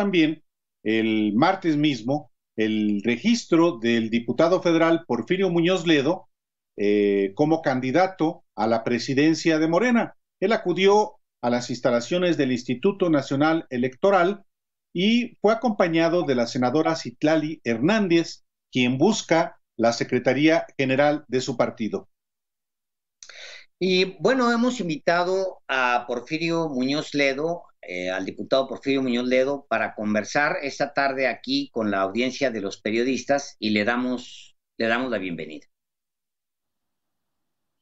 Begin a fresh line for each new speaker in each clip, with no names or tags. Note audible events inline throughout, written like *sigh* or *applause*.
también el martes mismo el registro del diputado federal Porfirio Muñoz Ledo eh, como candidato a la presidencia de Morena. Él acudió a las instalaciones del Instituto Nacional Electoral y fue acompañado de la senadora Citlali Hernández, quien busca la Secretaría General de su partido.
Y bueno, hemos invitado a Porfirio Muñoz Ledo, eh, al diputado Porfirio Muñoz Ledo, para conversar esta tarde aquí con la audiencia de los periodistas y le damos, le damos la bienvenida.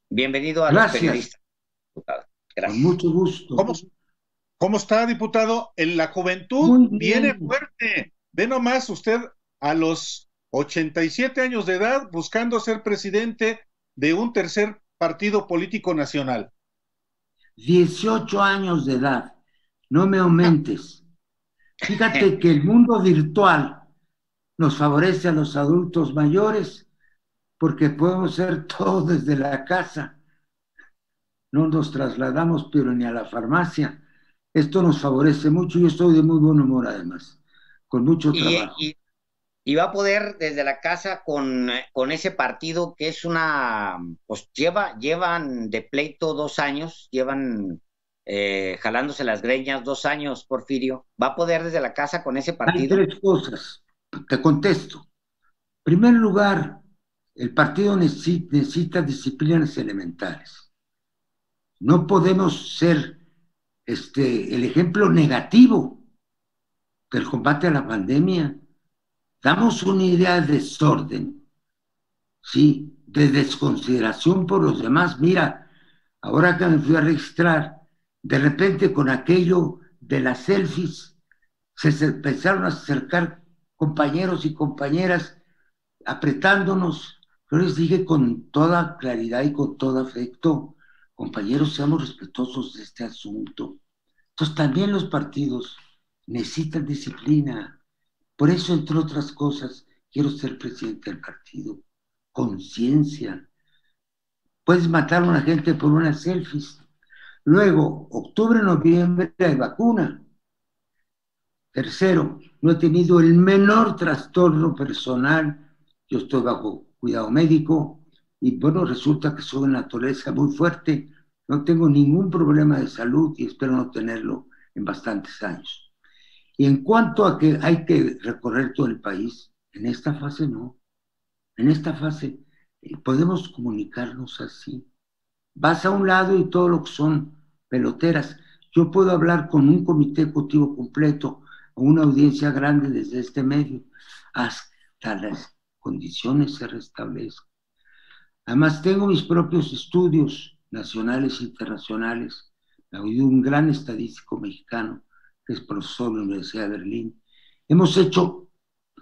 Bienvenido a los periodistas.
Gracias. Con mucho gusto.
¿Cómo, está, diputado? En la juventud viene fuerte. Ve nomás usted a los 87 años de edad buscando ser presidente de un tercer partido político nacional.
18 años de edad, no me aumentes. Fíjate *laughs* que el mundo virtual nos favorece a los adultos mayores porque podemos hacer *laughs* todo desde la casa. No nos trasladamos, pero ni a la farmacia. Esto nos favorece mucho y estoy de muy buen humor además, con mucho trabajo
y va a poder desde la casa con, con, ese partido que es una, pues lleva, llevan de pleito dos años, llevan eh, jalándose las greñas dos años, Porfirio. ¿Va a poder desde la casa con ese partido?
Hay tres cosas, te contesto. En primer lugar, el partido necesita, necesita disciplinas elementales. No podemos ser este, el ejemplo negativo del combate a la pandemia damos una idea de desorden, ¿sí? De desconsideración por los demás. Mira, ahora que me fui a registrar, de repente con aquello de las selfies, se empezaron a acercar compañeros y compañeras apretándonos. Yo les dije con toda claridad y con todo afecto, compañeros, seamos respetuosos de este asunto. Entonces también los partidos necesitan disciplina, por eso, entre otras cosas, quiero ser presidente del partido. Conciencia. Puedes matar a una gente por unas selfies. Luego, octubre, noviembre, hay vacuna. Tercero, no he tenido el menor trastorno personal. Yo estoy bajo cuidado médico y bueno, resulta que soy una naturaleza muy fuerte. No tengo ningún problema de salud y espero no tenerlo en bastantes años. Y en cuanto a que hay que recorrer todo el país, en esta fase no. En esta fase eh, podemos comunicarnos así. Vas a un lado y todo lo que son peloteras. Yo puedo hablar con un comité ejecutivo completo o una audiencia grande desde este medio hasta las condiciones se restablezcan. Además, tengo mis propios estudios nacionales e internacionales. Oído un gran estadístico mexicano que es profesor de la Universidad de Berlín, hemos hecho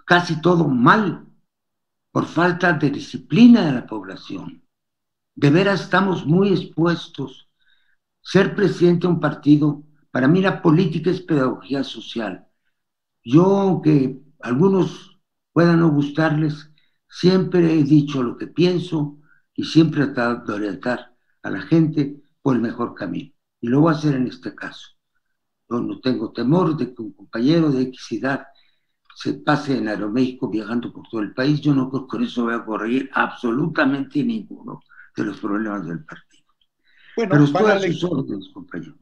casi todo mal por falta de disciplina de la población. De veras estamos muy expuestos. Ser presidente de un partido, para mí la política es pedagogía social. Yo, que algunos puedan no gustarles, siempre he dicho lo que pienso y siempre he tratado de orientar a la gente por el mejor camino. Y lo voy a hacer en este caso. Yo no tengo temor de que un compañero de X se pase en Aeroméxico viajando por todo el país. Yo no creo que con eso voy a corregir absolutamente ninguno de los problemas del partido. Bueno, Pero van a, sus órdenes, compañero.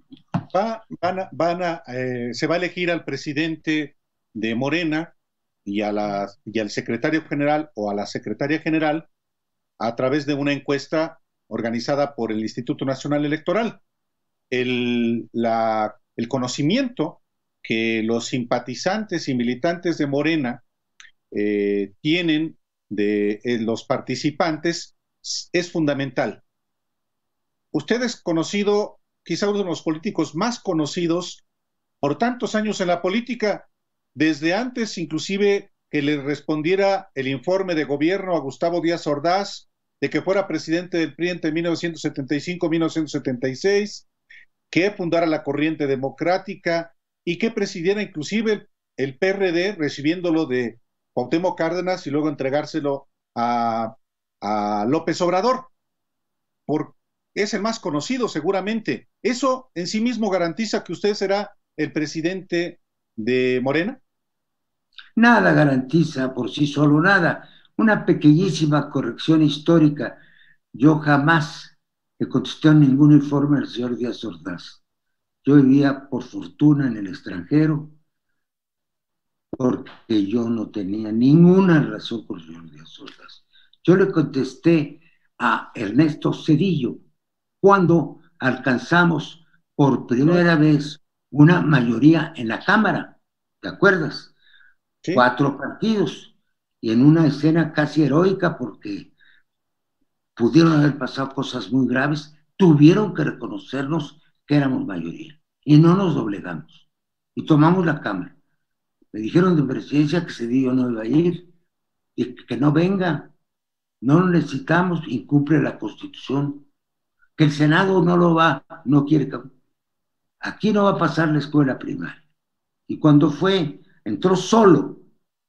van a, eh, se va a elegir al presidente de Morena y, a la, y al secretario general o a la secretaria general a través de una encuesta organizada por el Instituto Nacional Electoral. El, la el conocimiento que los simpatizantes y militantes de Morena eh, tienen de eh, los participantes es fundamental. Usted es conocido, quizá uno de los políticos más conocidos por tantos años en la política, desde antes inclusive que le respondiera el informe de gobierno a Gustavo Díaz Ordaz de que fuera presidente del PRI entre 1975-1976, que fundara la corriente democrática y que presidiera inclusive el PRD recibiéndolo de Cuauhtémoc Cárdenas y luego entregárselo a, López Obrador. Por, es el más conocido seguramente. ¿Eso en sí mismo garantiza que usted será el presidente de Morena?
Nada garantiza por sí solo nada. Una pequeñísima corrección histórica. Yo jamás le contesté en ningún informe al señor Díaz Ordaz. Yo vivía por fortuna en el extranjero porque yo no tenía ninguna razón con el señor Díaz Ordaz. Yo le contesté a Ernesto Cedillo cuando alcanzamos por primera vez una mayoría en la Cámara, ¿te acuerdas? Cuatro partidos y en una escena casi heroica porque pudieron haber pasado cosas muy graves, tuvieron que reconocernos que éramos mayoría y no nos doblegamos y tomamos la Cámara. Me dijeron de presidencia que Cedillo no iba a ir y que no venga, no lo necesitamos, incumple la Constitución, que el Senado no lo va, no quiere. Aquí no va a pasar la escuela primaria. Y cuando fue, entró solo,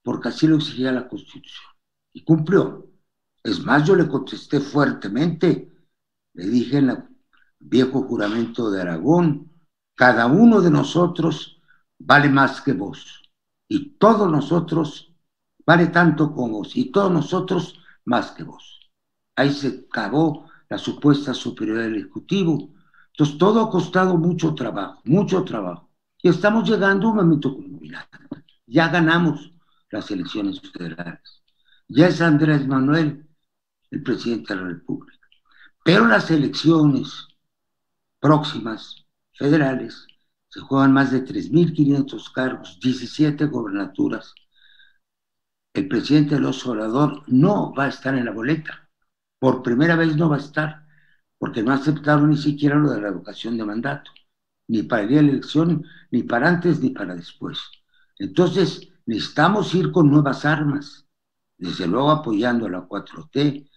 porque así lo exigía la Constitución, y cumplió. Es más, yo le contesté fuertemente, le dije en el viejo juramento de Aragón, cada uno de nosotros vale más que vos, y todos nosotros vale tanto como vos, y todos nosotros más que vos. Ahí se acabó la supuesta superioridad del Ejecutivo. Entonces, todo ha costado mucho trabajo, mucho trabajo. Y estamos llegando a un momento culminante. Ya ganamos las elecciones federales. Ya es Andrés Manuel el presidente de la República. Pero las elecciones próximas, federales, se juegan más de 3.500 cargos, 17 gobernaturas, el presidente López Obrador no va a estar en la boleta. Por primera vez no va a estar, porque no aceptaron ni siquiera lo de la educación de mandato, ni para la elección, ni para antes, ni para después. Entonces, necesitamos ir con nuevas armas, desde luego apoyando a la 4T,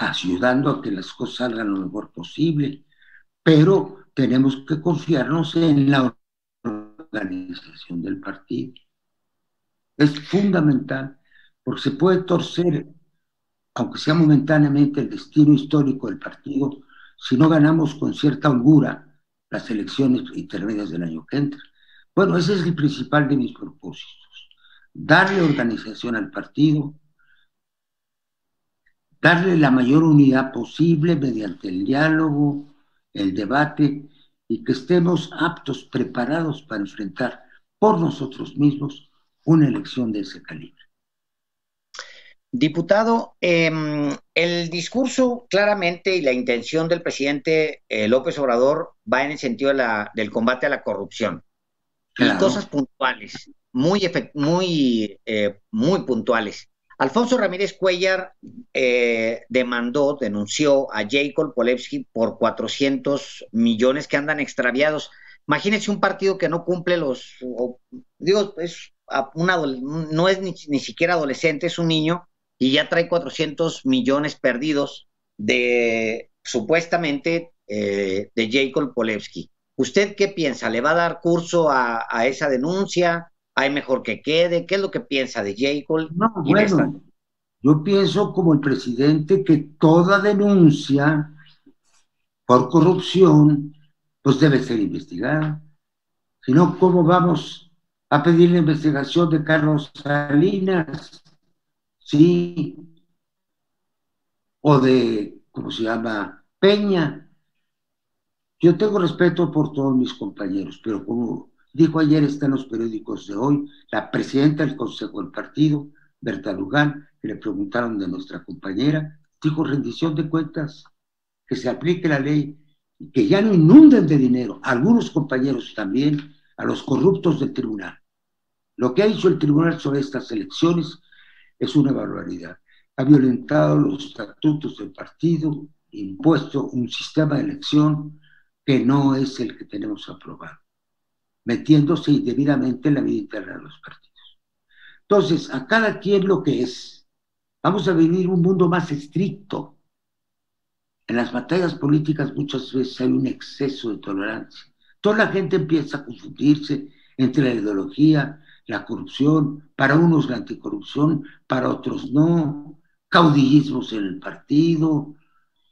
ayudando a que las cosas salgan lo mejor posible, pero tenemos que confiarnos en la organización del partido. Es fundamental porque se puede torcer, aunque sea momentáneamente, el destino histórico del partido si no ganamos con cierta holgura las elecciones intermedias del año que entra. Bueno, ese es el principal de mis propósitos, darle organización al partido, darle la mayor unidad posible mediante el diálogo, el debate y que estemos aptos, preparados para enfrentar por nosotros mismos una elección de ese calibre.
Diputado, em, el discurso claramente y la intención del presidente eh, López Obrador va en el sentido del combate a la corrupción. Y cosas puntuales, muy, muy, eh, muy puntuales. Alfonso Ramírez Cuellar eh, demandó, denunció a Jacob Polewski por 400 millones que andan extraviados. Imagínense un partido que no cumple los, digo, es no es ni, ni siquiera adolescente, es un niño y ya trae 400 millones perdidos de supuestamente eh, de Jacob Polewski. ¿Usted qué piensa? ¿Le va a dar curso a, esa denuncia? ¿Hay mejor que quede? ¿Qué es lo que piensa de Jacob?
No, bueno, yo pienso como el presidente que toda denuncia por corrupción pues debe ser investigada. Si no, ¿cómo vamos a pedir la investigación de Carlos Salinas? ¿sí? O de, ¿cómo se llama? Peña. Yo tengo respeto por todos mis compañeros, pero como dijo ayer, está en los periódicos de hoy, la presidenta del Consejo del Partido, Berta Lugán, que le preguntaron de nuestra compañera, dijo rendición de cuentas, que se aplique la ley que ya no inunden de dinero, algunos compañeros también, a los corruptos del tribunal. Lo que ha hecho el tribunal sobre estas elecciones es una barbaridad. Ha violentado los estatutos del partido, impuesto un sistema de elección que no es el que tenemos aprobado, metiéndose indebidamente en la vida interna de los partidos. Entonces, a cada quien lo que es, vamos a vivir un mundo más estricto. En las batallas políticas muchas veces hay un exceso de tolerancia. Toda la gente empieza a confundirse entre la ideología, la corrupción, para unos la anticorrupción, para otros no, caudillismos en el partido,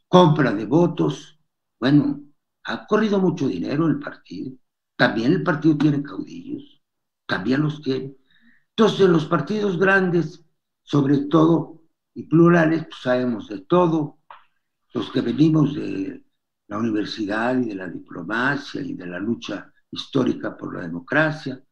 compra de votos. Bueno, ha corrido mucho dinero en el partido. También el partido tiene caudillos, también los tiene. Entonces, los partidos grandes, sobre todo, y plurales, pues sabemos de todo. Los que venimos de la universidad y de la diplomacia y de la lucha histórica por la democracia,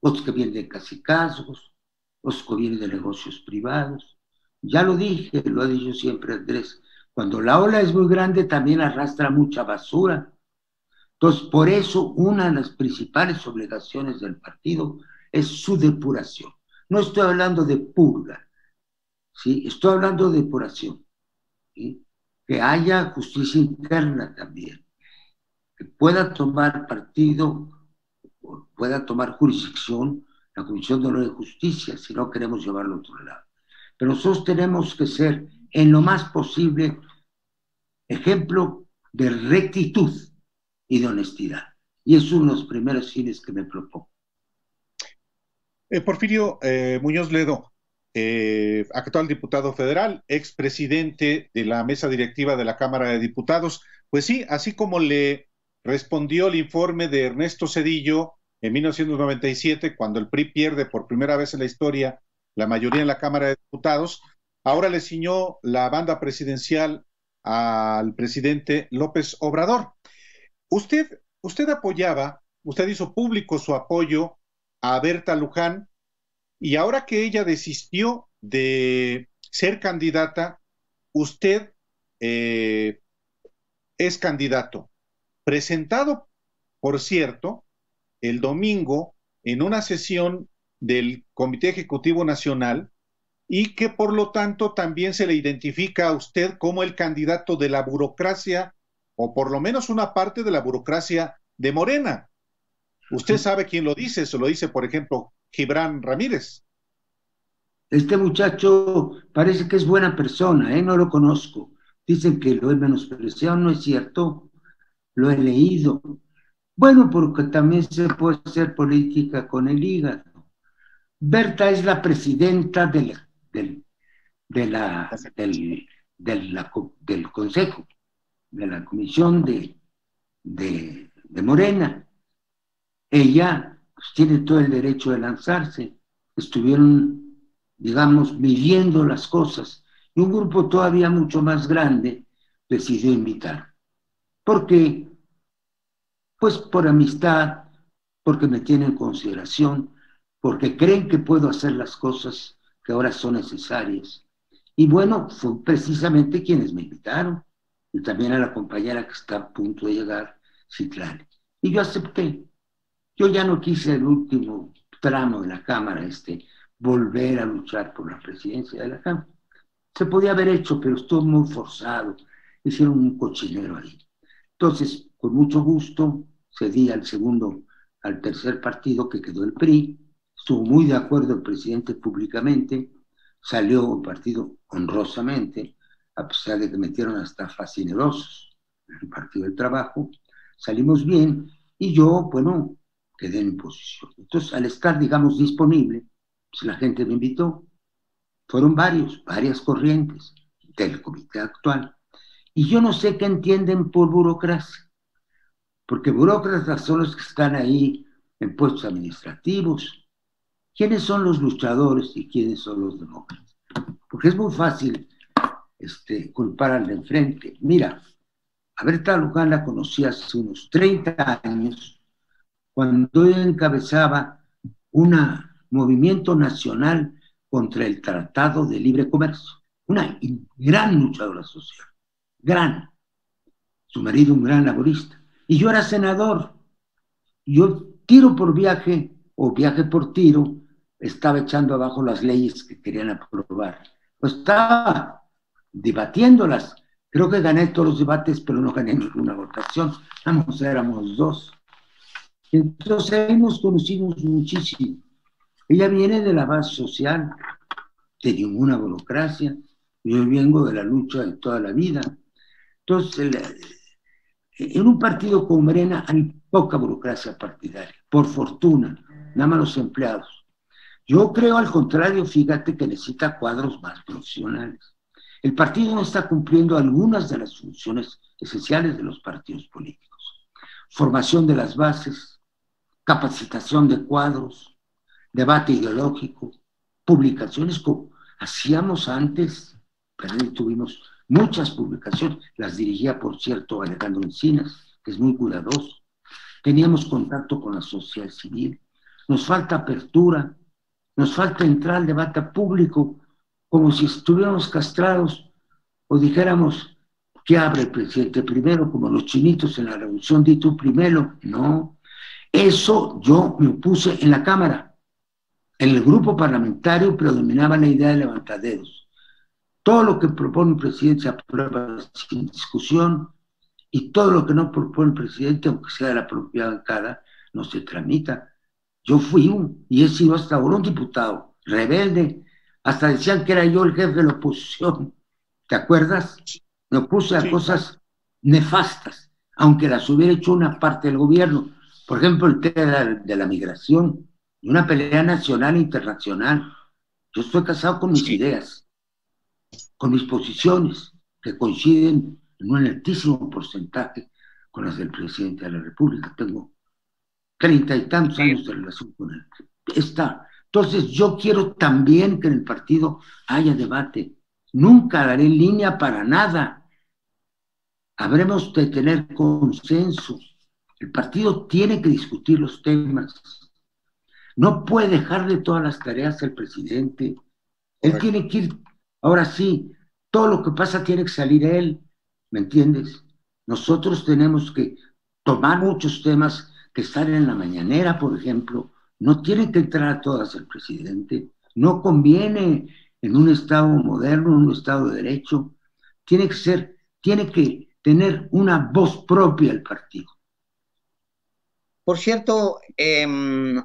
otros que vienen de casicazgos, otros que vienen de negocios privados. Ya lo dije, lo ha dicho siempre Andrés, cuando la ola es muy grande también arrastra mucha basura. Entonces, por eso una de las principales obligaciones del partido es su depuración. No estoy hablando de purga, ¿sí? estoy hablando de depuración. Que haya justicia interna también, que pueda tomar partido, pueda tomar jurisdicción la Comisión de de Justicia, si no queremos llevarlo a otro lado. Pero nosotros tenemos que ser, en lo más posible, ejemplo de rectitud y de honestidad. Y es uno de los primeros fines que me propongo.
Eh, Porfirio eh, Muñoz Ledo, eh, actual diputado federal, expresidente de la mesa directiva de la Cámara de Diputados. Pues sí, así como le respondió el informe de Ernesto Cedillo en 1997, cuando el PRI pierde por primera vez en la historia la mayoría en la Cámara de Diputados, ahora le ciñó la banda presidencial al presidente López Obrador. Usted, usted apoyaba, usted hizo público su apoyo a Berta Luján y ahora que ella desistió de ser candidata, usted eh, es candidato, presentado, por cierto, el domingo en una sesión del Comité Ejecutivo Nacional y que por lo tanto también se le identifica a usted como el candidato de la burocracia o por lo menos una parte de la burocracia de Morena. Usted sabe quién lo dice, se lo dice, por ejemplo, Gibran Ramírez.
Este muchacho parece que es buena persona, ¿eh? no lo conozco. Dicen que lo he menospreciado, no es cierto. Lo he leído. Bueno, porque también se puede hacer política con el hígado. Berta es la presidenta del, del, de la, del, del Consejo, de la Comisión de, de, Morena ella pues, tiene todo el derecho de lanzarse. Estuvieron, digamos, midiendo las cosas. Y un grupo todavía mucho más grande decidió invitar. ¿Por qué? Pues por amistad, porque me tienen en consideración, porque creen que puedo hacer las cosas que ahora son necesarias. Y bueno, fue precisamente quienes me invitaron, y también a la compañera que está a punto de llegar, Citlali. Y yo acepté. Yo ya no quise el último tramo de la Cámara, este, volver a luchar por la presidencia de la Cámara. Se podía haber hecho, pero estuvo muy forzado. Hicieron un cochinero ahí. Entonces, con mucho gusto, cedí al segundo, al tercer partido que quedó el PRI. Estuvo muy de acuerdo el presidente públicamente. Salió un partido honrosamente, a pesar de que metieron hasta fascinerosos el Partido del Trabajo. Salimos bien y yo, bueno, quedé en posición. Entonces, al estar, digamos, disponible, pues la gente me invitó. Fueron varios, varias corrientes del comité actual. Y yo no sé qué entienden por burocracia, porque burócratas son los que están ahí en puestos administrativos. ¿Quiénes son los luchadores y quiénes son los demócratas? Porque es muy fácil este, culpar al de enfrente. Mira, a Berta Luján la conocí hace unos 30 años cuando él encabezaba un movimiento nacional contra el Tratado de Libre Comercio, una gran luchadora social, gran. Su marido un gran laborista. Y yo era senador. Yo tiro por viaje o viaje por tiro, estaba echando abajo las leyes que querían aprobar. Pues estaba debatiéndolas. Creo que gané todos los debates, pero no gané ninguna votación. Vamos, éramos dos. Entonces ahí nos conocimos muchísimo. Ella viene de la base social, de ninguna burocracia. Yo vengo de la lucha de toda la vida. Entonces, en un partido como Morena hay poca burocracia partidaria, por fortuna, nada más los empleados. Yo creo al contrario, fíjate que necesita cuadros más profesionales. El partido no está cumpliendo algunas de las funciones esenciales de los partidos políticos. Formación de las bases, capacitación de cuadros, debate ideológico, publicaciones como hacíamos antes, pero tuvimos muchas publicaciones, las dirigía, por cierto, Alejandro Encinas, que es muy cuidadoso. Teníamos contacto con la sociedad civil. Nos falta apertura, nos falta entrar al debate público como si estuviéramos castrados o dijéramos que abre el presidente primero, como los chinitos en la revolución, di tú primero. No, eso yo me opuse en la Cámara. En el grupo parlamentario predominaba la idea de levantaderos. Todo lo que propone el presidente se aprueba sin discusión y todo lo que no propone el presidente, aunque sea de la propia bancada, no se tramita. Yo fui un, y he sido hasta ahora un diputado rebelde. Hasta decían que era yo el jefe de la oposición. ¿Te acuerdas? Me opuse a cosas nefastas, aunque las hubiera hecho una parte del gobierno. Por ejemplo, el tema de la, migración, una pelea nacional e internacional. Yo estoy casado con mis ideas, con mis posiciones, que coinciden en un altísimo porcentaje con las del presidente de la República. Tengo treinta y tantos años de relación con él. Está. Entonces, yo quiero también que en el partido haya debate. Nunca daré línea para nada. Habremos de tener consenso. El partido tiene que discutir los temas. No puede dejar de todas las tareas al presidente. Él tiene que ir, ahora sí, todo lo que pasa tiene que salir él, ¿me entiendes? Nosotros tenemos que tomar muchos temas que salen en la mañanera, por ejemplo, no tiene que entrar a todas el presidente, no conviene en un Estado moderno, en un Estado de derecho, tiene que ser, tiene que tener una voz propia el partido.
Por cierto, em,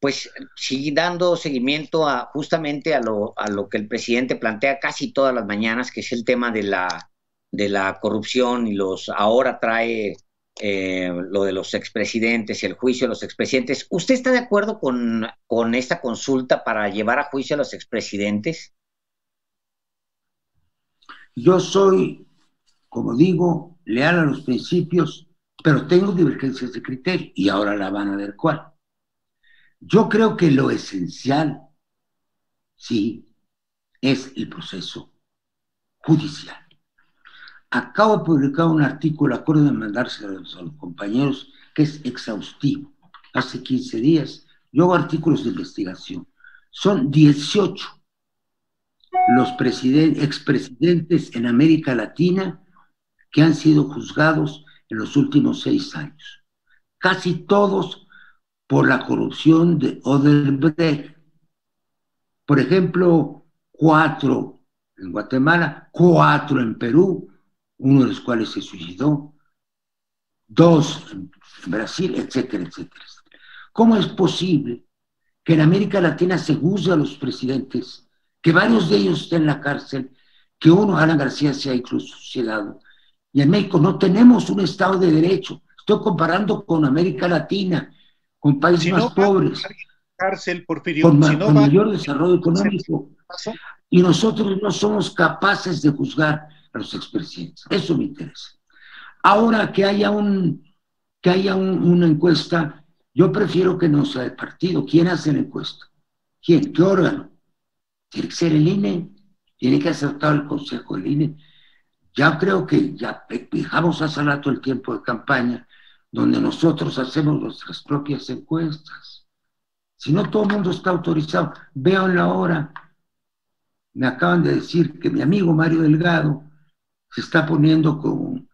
pues sigue dando seguimiento a justamente a lo, a lo que el presidente plantea casi todas las mañanas, que es el tema de la, de la corrupción y los ahora trae eh, lo de los expresidentes y el juicio de los expresidentes. ¿Usted está de acuerdo con, con esta consulta para llevar a juicio a los expresidentes?
Yo soy, como digo, leal a los principios, pero tengo divergencias de criterio y ahora la van a ver cuál. Yo creo que lo esencial, sí, es el proceso judicial. Acabo de publicar un artículo, acuerdo de mandarse a los, compañeros, que es exhaustivo. Hace 15 días yo hago artículos de investigación. Son 18 los expresidentes en América Latina que han sido juzgados en los últimos seis años. Casi todos por la corrupción de Odebrecht. Por ejemplo, cuatro en Guatemala, cuatro en Perú, uno de los cuales se suicidó, dos en Brasil, etcétera, etcétera. ¿Cómo es posible que en América Latina se juzgue a los presidentes, que varios de ellos estén en la cárcel, que uno, Alan García, se ha incluso suicidado? Y en México no tenemos un Estado de Derecho. Estoy comparando con América Latina, con países más pobres.
Cárcel,
con, mayor desarrollo económico. Y nosotros no somos capaces de juzgar a los expresidentes. Eso me interesa. Ahora que haya, un, que haya una encuesta, yo prefiero que no sea el partido. ¿Quién hace la encuesta? ¿Quién? ¿Qué órgano? Tiene que ser el INE. Tiene que aceptar el Consejo del INE. Ya creo que ya dejamos hace rato el tiempo de campaña donde nosotros hacemos nuestras propias encuestas. Si no todo el mundo está autorizado, veo en la hora. Me acaban de decir que mi amigo Mario Delgado se está poniendo con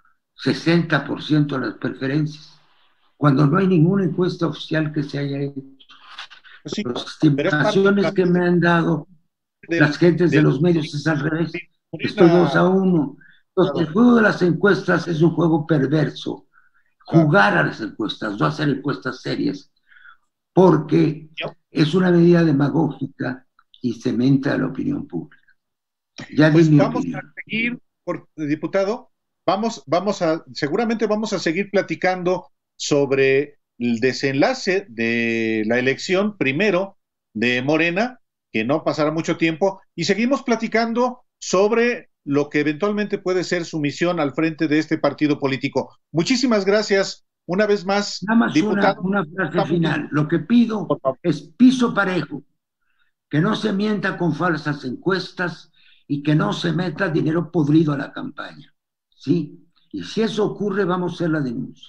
60% de las preferencias, cuando no hay ninguna encuesta oficial que se haya hecho. Pues las estimaciones que me han dado las gentes de, los medios es al revés. Estoy dos a uno. Entonces, el juego de las encuestas es un juego perverso. Jugar a las encuestas, no hacer encuestas serias, porque es una medida demagógica y cementa la opinión pública.
Ya pues vamos a seguir por, diputado, vamos, vamos a, seguramente vamos a seguir platicando sobre el desenlace de la elección primero de Morena, que no pasará mucho tiempo, y seguimos platicando sobre lo que eventualmente puede ser su misión al frente de este partido político. Muchísimas gracias una vez más,
Nada más diputado. Una, frase final. Lo que pido es piso parejo, que no se mienta con falsas encuestas y que no se meta dinero podrido a la campaña. ¿Sí? Y si eso ocurre, vamos a hacer la denuncia.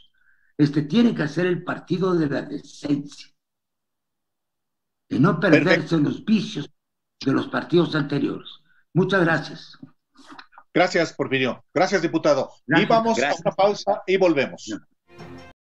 Este tiene que hacer el partido de la decencia, de no perderse en los vicios de los partidos anteriores. Muchas gracias.
Gracias, Porfirio. Gracias, diputado. y vamos a una pausa y volvemos.